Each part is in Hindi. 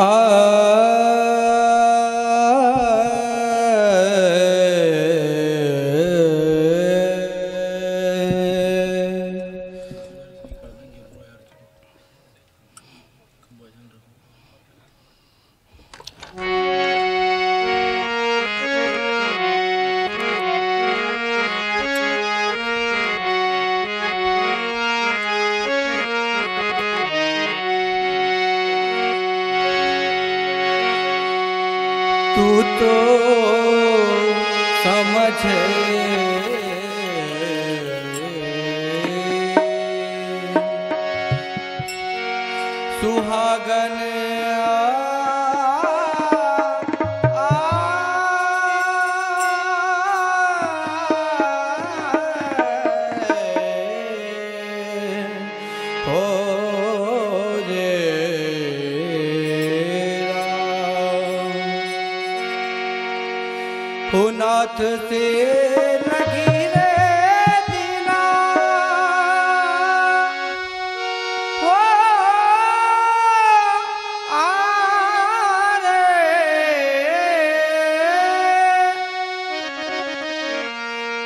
Ah.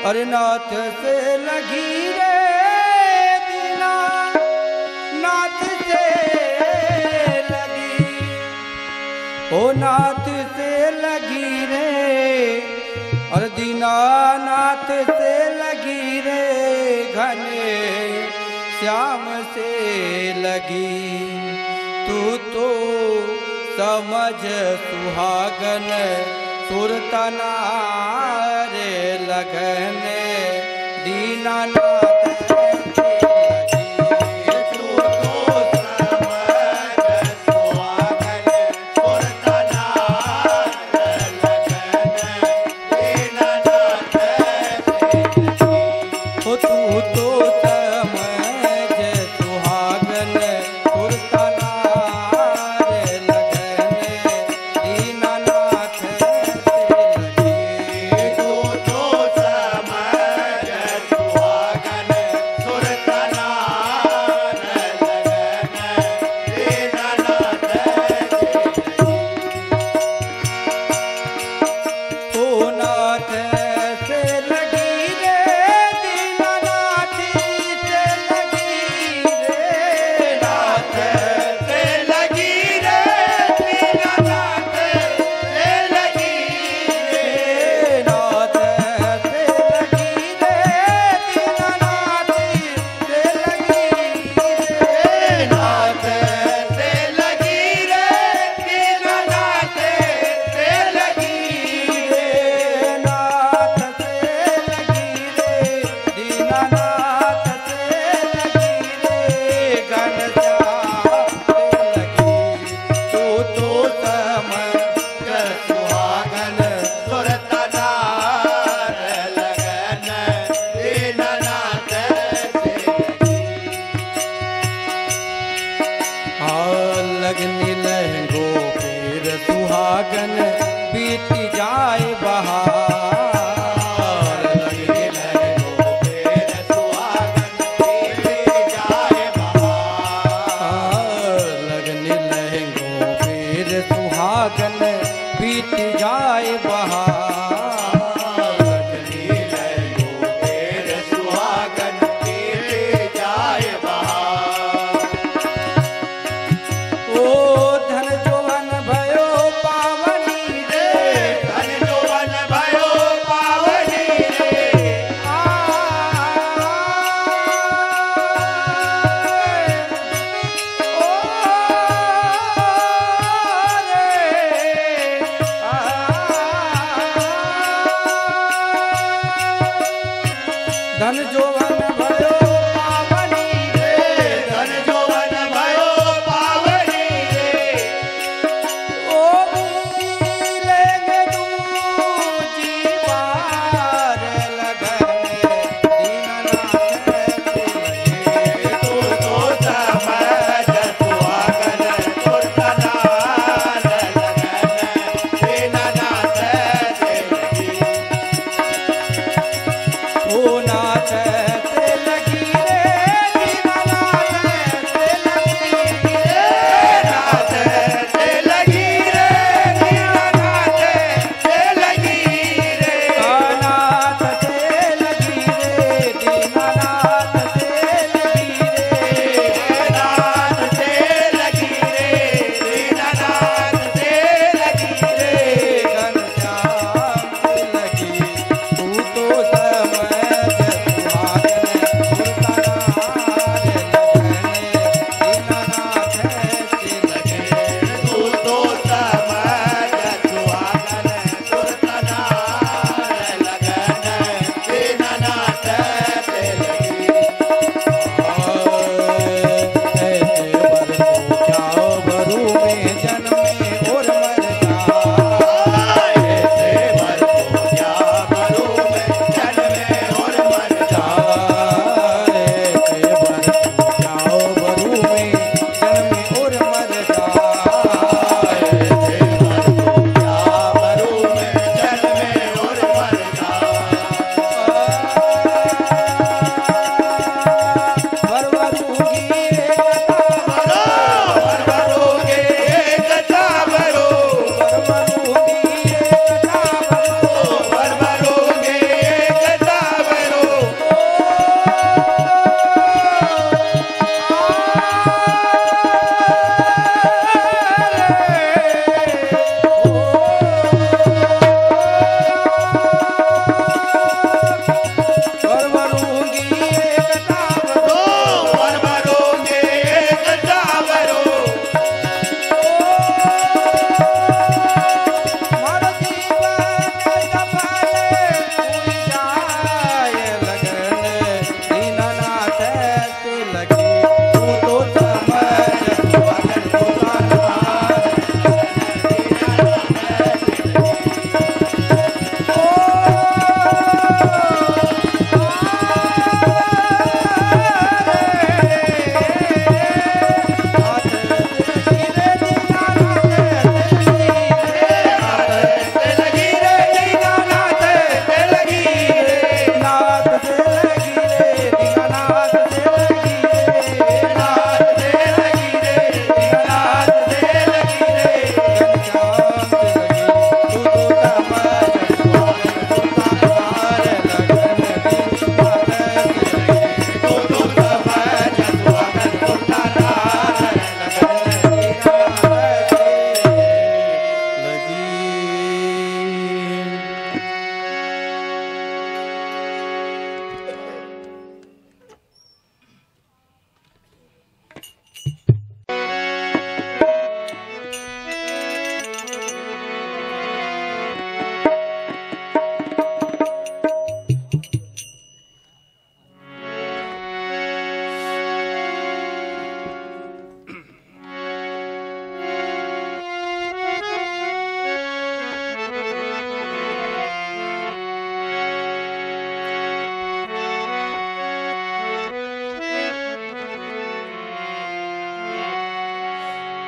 अरे नाथ से लगी रे दिला नाथ से लगी। ओ नाथ से लगी रे। और दीना नाथ से लगी रे घने। श्याम से लगी। तू तो समझ सुहागन। सुरतना रे लगने दीनानाथ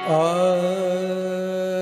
वो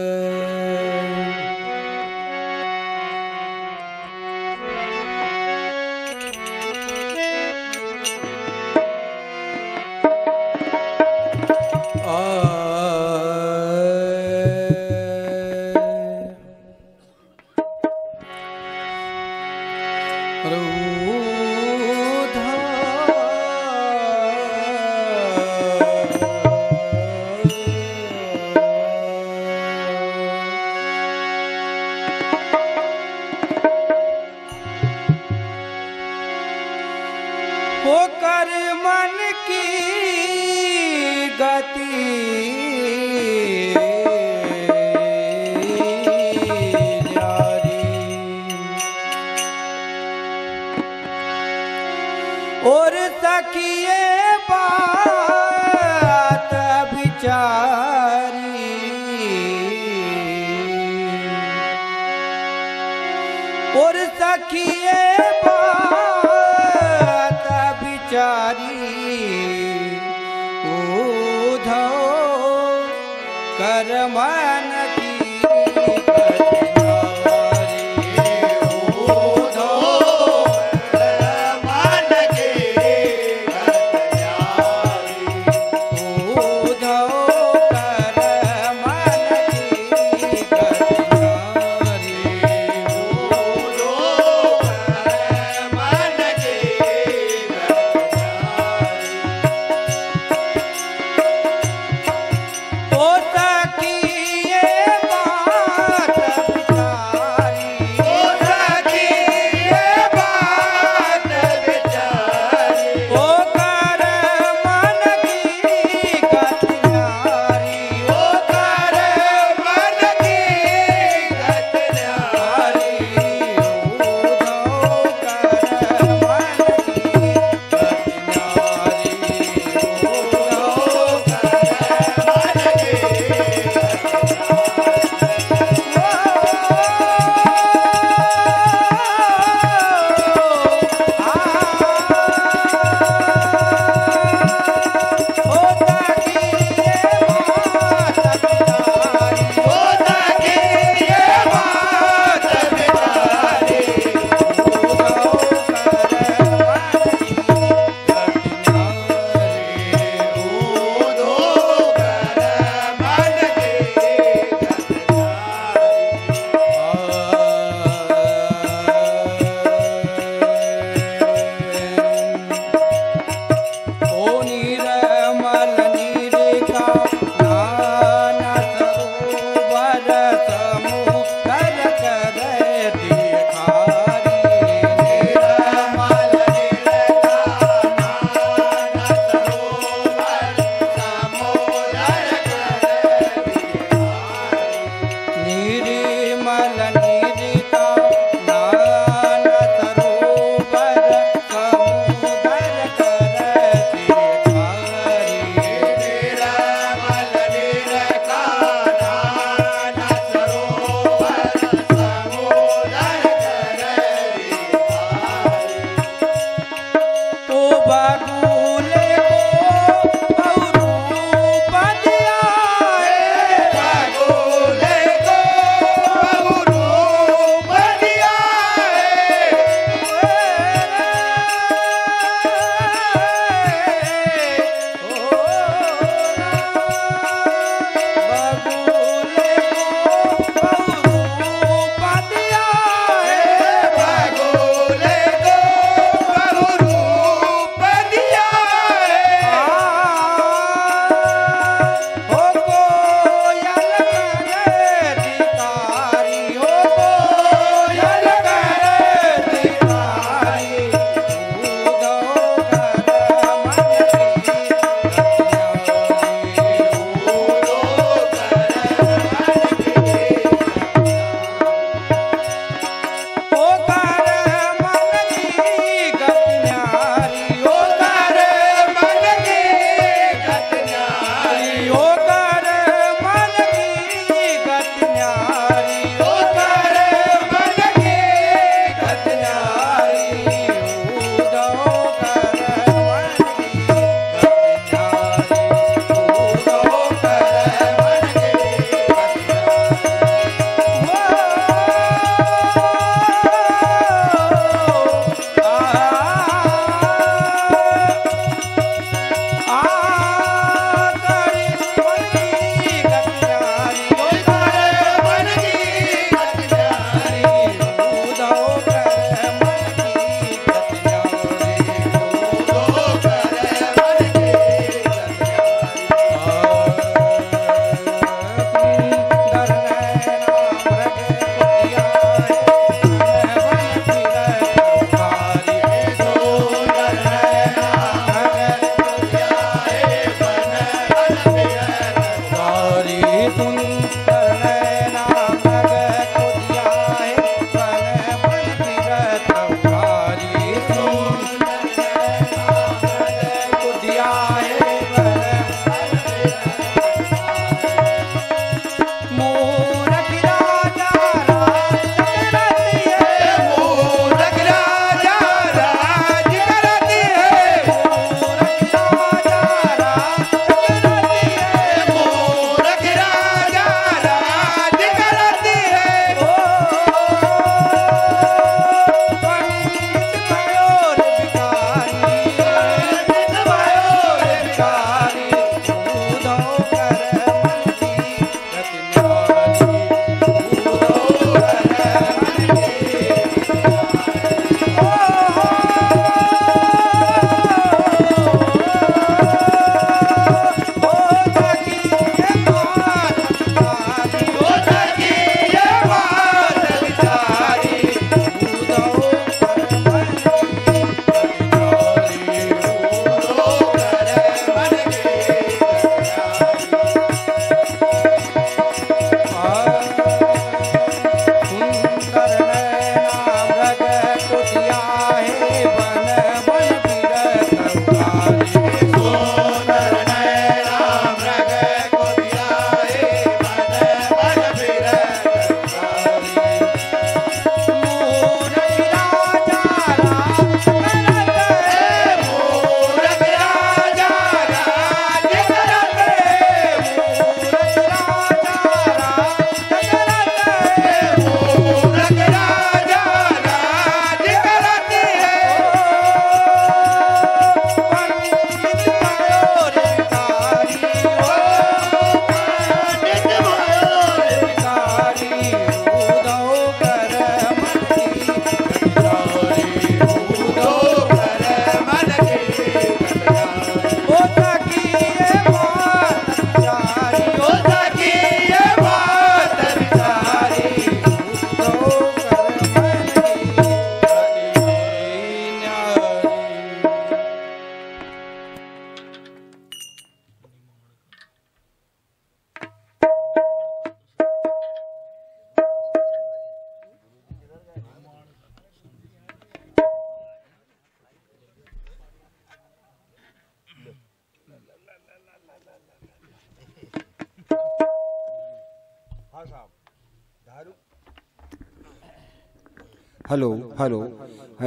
हेलो हेलो।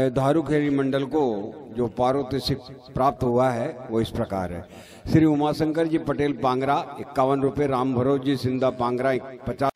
धारू खेरी मंडल को जो पारितोषिक प्राप्त हुआ है, वो इस प्रकार है। श्री उमाशंकर जी पटेल पांगरा, इक्यावन रुपये राम भरोजी सिंधा पांगरा पचास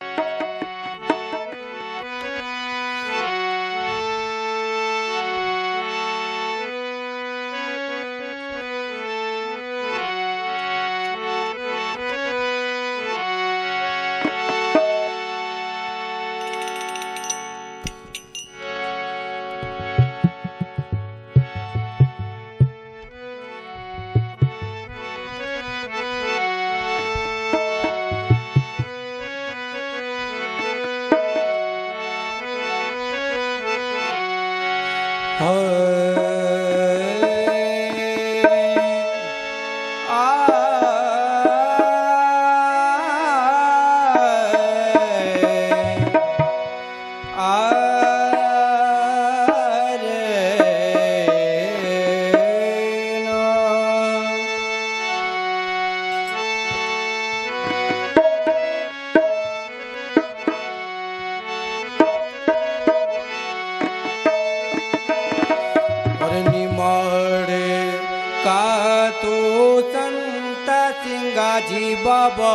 तो संत सिंगाजी बाबा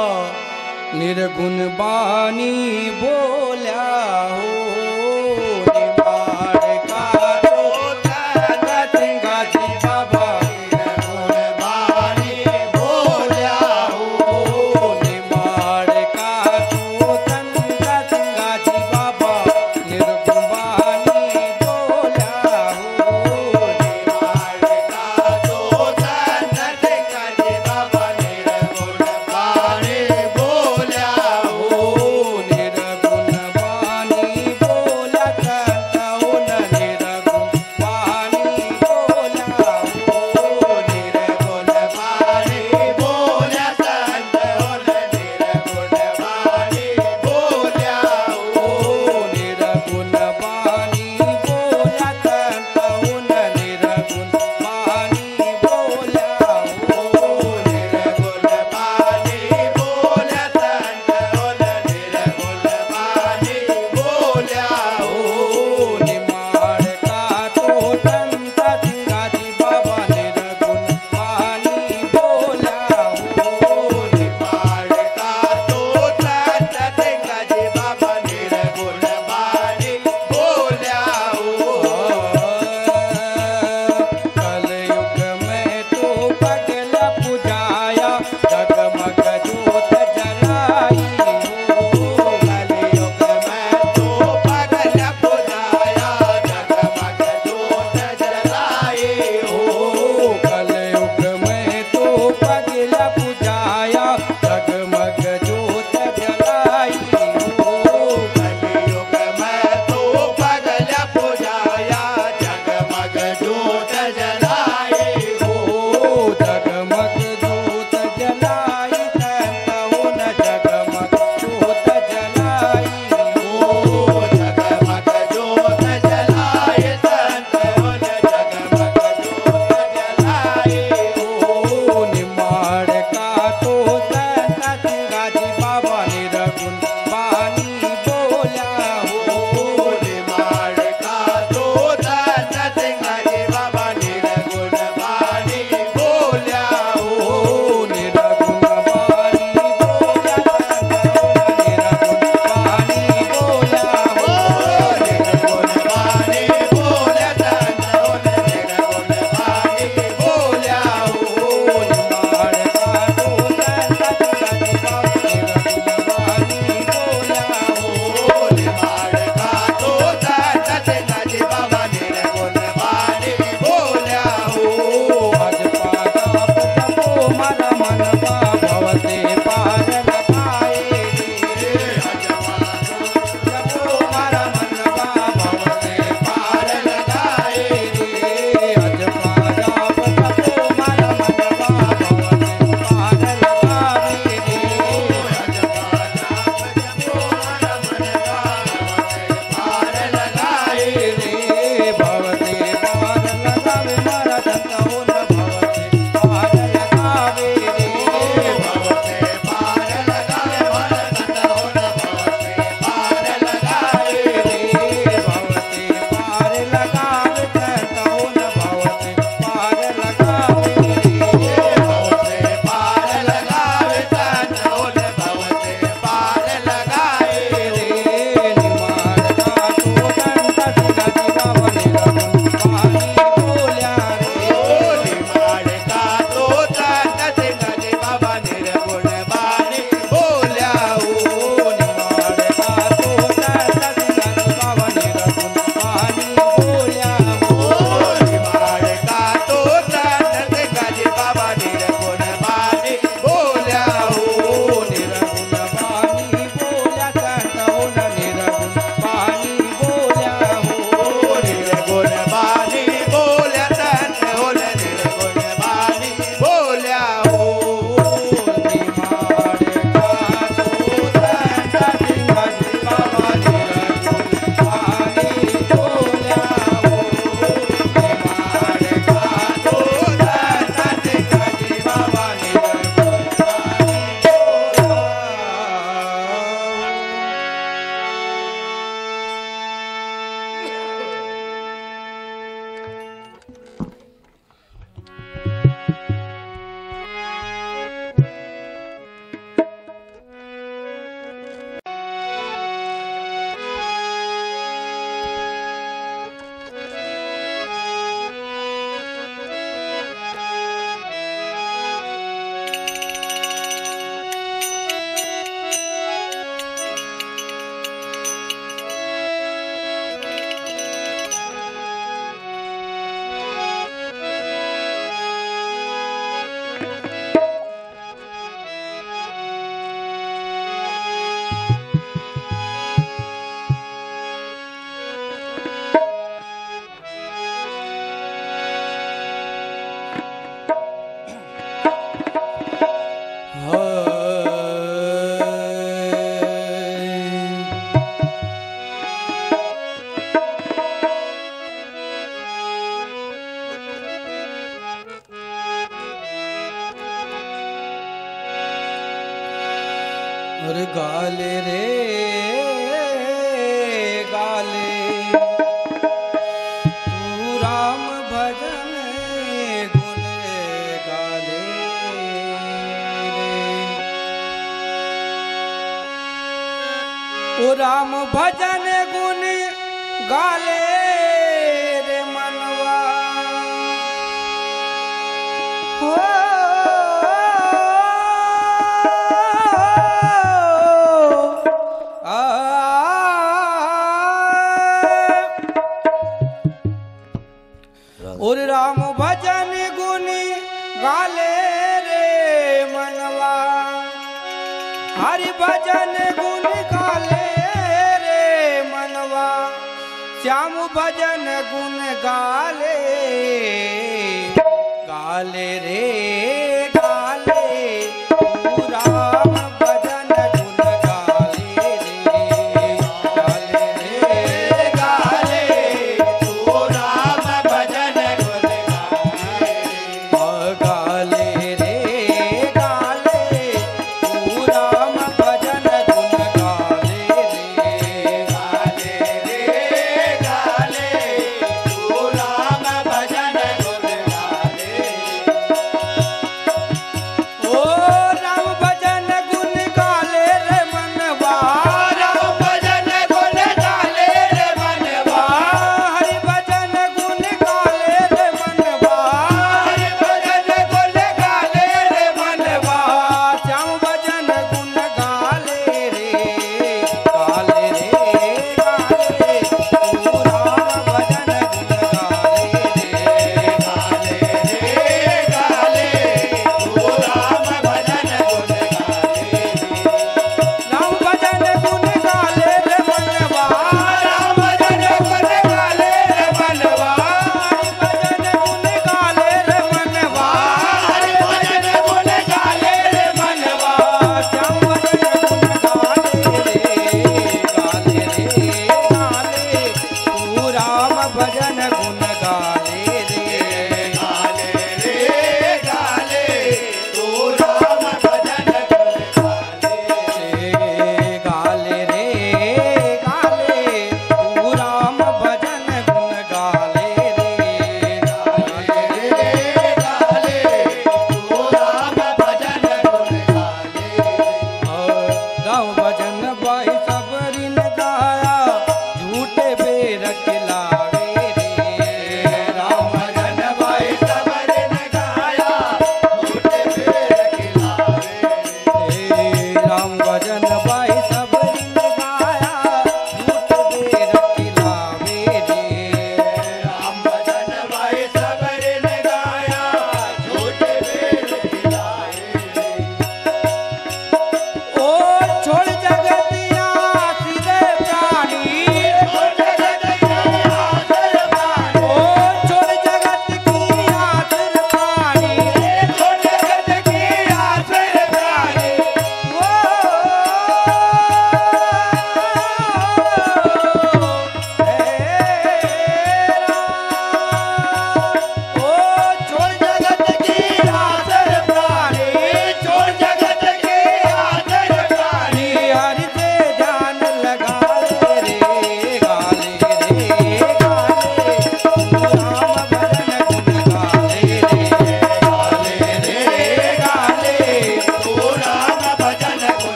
निर्गुण बानी बोल्या हो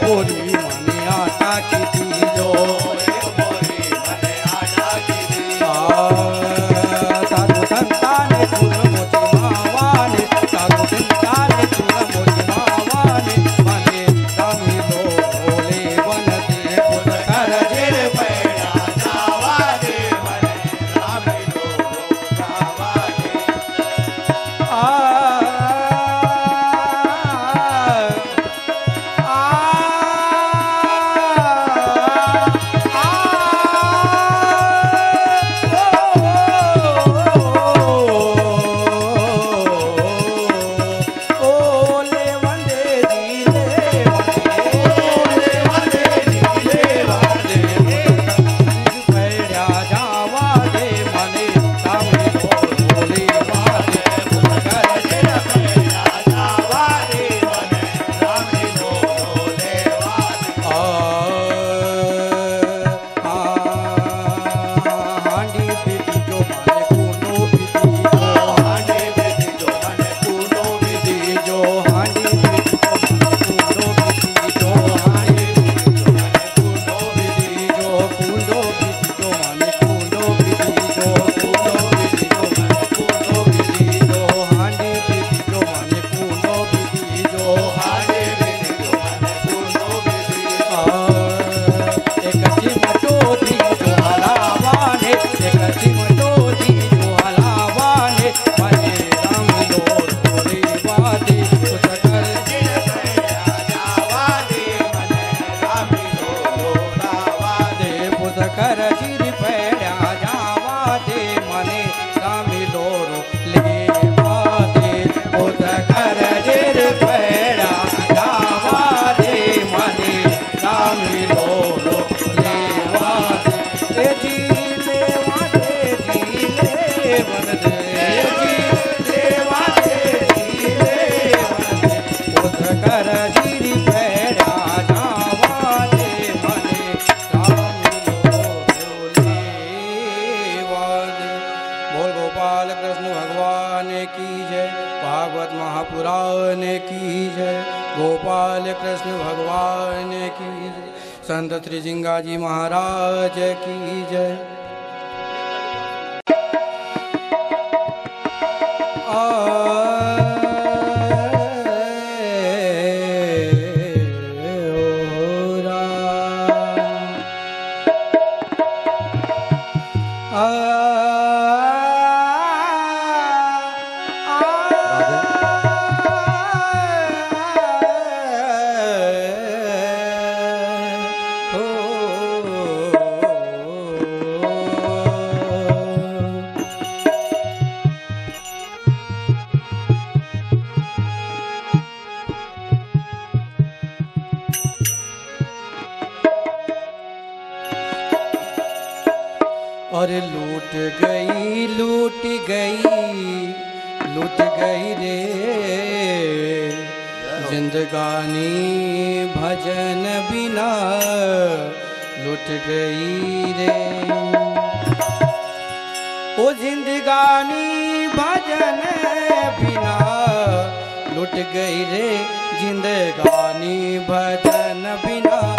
Có. और लुट गई रे जिंदगानी भजन बिना।